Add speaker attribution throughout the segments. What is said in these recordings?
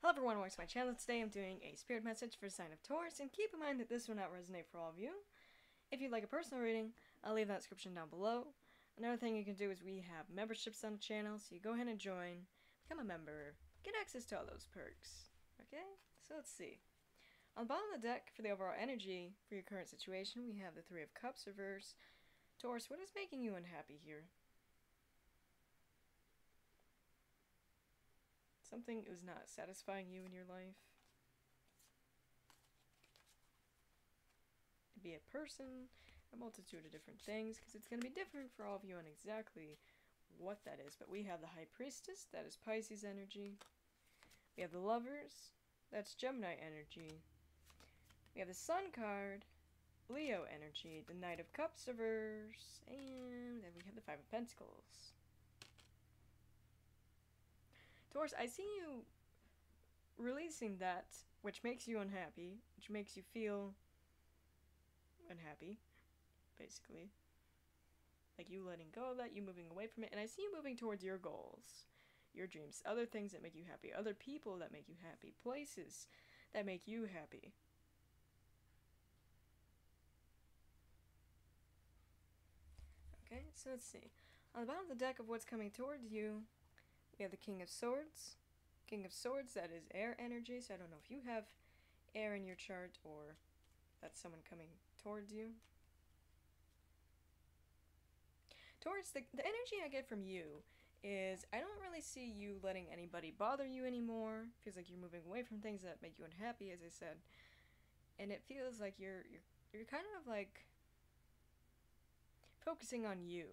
Speaker 1: Hello everyone, welcome to my channel. Today I'm doing a spirit message for sign of Taurus, and keep in mind that this will not resonate for all of you. If you'd like a personal reading, I'll leave that description down below. Another thing you can do is we have memberships on the channel, so you go ahead and join, become a member, get access to all those perks. Okay, so let's see. On the bottom of the deck, for the overall energy for your current situation, we have the Three of Cups reverse. Taurus, what is making you unhappy here? Something is not satisfying you in your life. It be a person, a multitude of different things, because it's going to be different for all of you on exactly what that is. But we have the High Priestess, that is Pisces energy. We have the Lovers, that's Gemini energy. We have the Sun card, Leo energy, the Knight of Cups reverse, and then we have the Five of Pentacles. Taurus, I see you releasing that which makes you unhappy, which makes you feel unhappy, basically. Like you letting go of that, you moving away from it, and I see you moving towards your goals, your dreams, other things that make you happy, other people that make you happy, places that make you happy. Okay, so let's see. On the bottom of the deck of what's coming towards you, we have the King of Swords. King of Swords, that is air energy, so I don't know if you have air in your chart or that's someone coming towards you. Towards the, the energy I get from you is I don't really see you letting anybody bother you anymore. Feels like you're moving away from things that make you unhappy, as I said. And it feels like you're you're you're kind of like focusing on you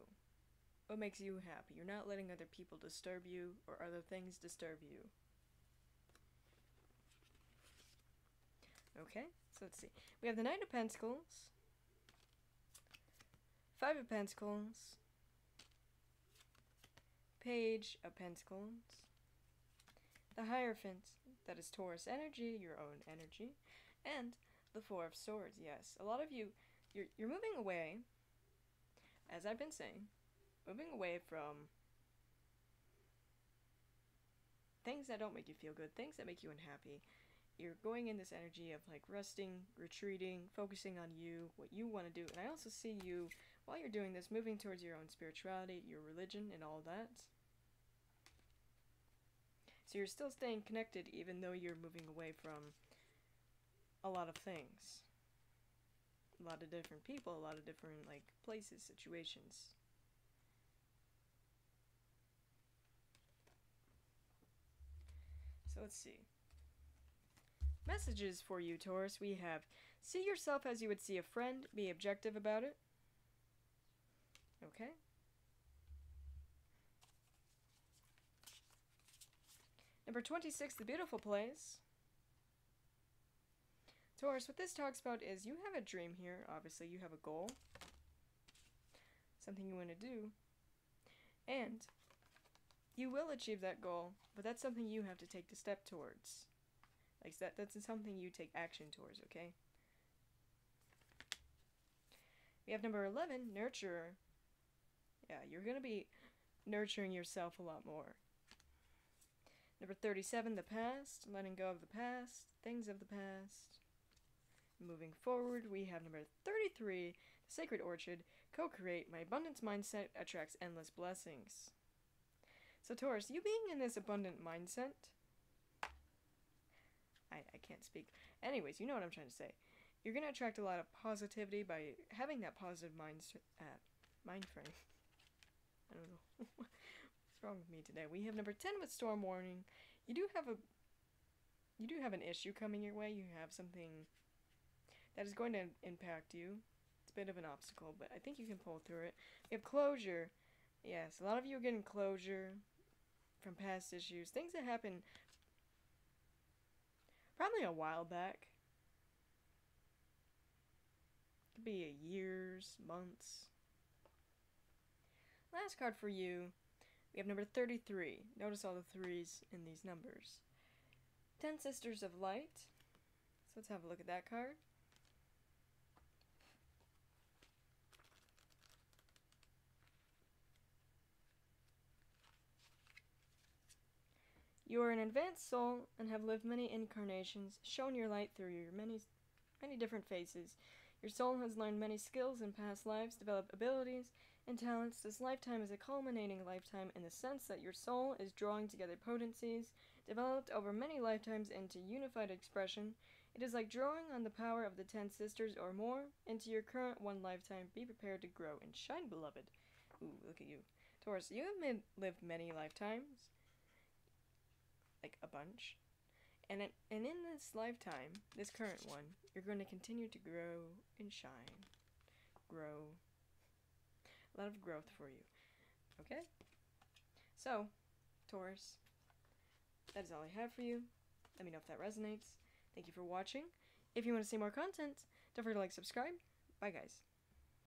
Speaker 1: what makes you happy. You're not letting other people disturb you or other things disturb you. Okay, so let's see. We have the Knight of Pentacles, Five of Pentacles, Page of Pentacles, the Hierophant, that is Taurus energy, your own energy, and the Four of Swords, yes. A lot of you, you're, you're moving away, as I've been saying, moving away from things that don't make you feel good, things that make you unhappy. You're going in this energy of like resting, retreating, focusing on you, what you want to do. And I also see you, while you're doing this, moving towards your own spirituality, your religion, and all that. So you're still staying connected even though you're moving away from a lot of things. A lot of different people, a lot of different like places, situations. So let's see. Messages for you, Taurus. We have see yourself as you would see a friend, be objective about it. Okay. Number 26, The Beautiful Place. Taurus, what this talks about is you have a dream here. Obviously, you have a goal. Something you want to do. And you will achieve that goal, but that's something you have to take the step towards. Like that that's something you take action towards, okay? We have number 11, nurturer. Yeah, you're going to be nurturing yourself a lot more. Number 37, the past, letting go of the past, things of the past. Moving forward, we have number 33, the sacred orchard, co-create, my abundance mindset attracts endless blessings. So Taurus, you being in this abundant mindset, I, I can't speak. Anyways, you know what I'm trying to say. You're going to attract a lot of positivity by having that positive mind, uh, mind frame. I don't know. What's wrong with me today? We have number 10 with storm warning. You do have a you do have an issue coming your way. You have something that is going to impact you. It's a bit of an obstacle, but I think you can pull through it. You have closure. Yes, a lot of you are getting closure from past issues. Things that happened probably a while back. Could be a years, months. Last card for you. We have number 33. Notice all the threes in these numbers. Ten Sisters of Light. So let's have a look at that card. You are an advanced soul and have lived many incarnations, shown your light through your many, many different faces. Your soul has learned many skills in past lives, developed abilities and talents. This lifetime is a culminating lifetime in the sense that your soul is drawing together potencies developed over many lifetimes into unified expression. It is like drawing on the power of the ten sisters or more into your current one lifetime. Be prepared to grow and shine, beloved. Ooh, look at you. Taurus, you have lived many lifetimes. Like a bunch. And, it, and in this lifetime, this current one, you're going to continue to grow and shine. Grow. A lot of growth for you. Okay? So, Taurus, that is all I have for you. Let me know if that resonates. Thank you for watching. If you want to see more content, don't forget to like, subscribe. Bye, guys.